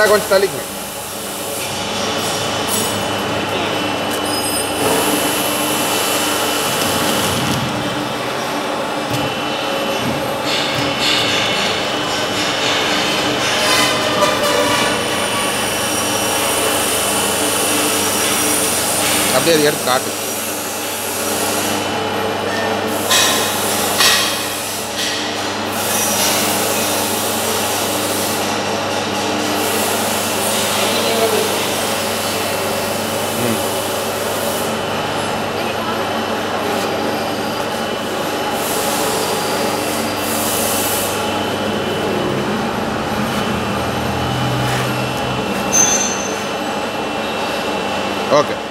அண்ணா கொஞ்சம் தள்ளிக்கங்க அப்படியே எடுத்து காட்டு Okay.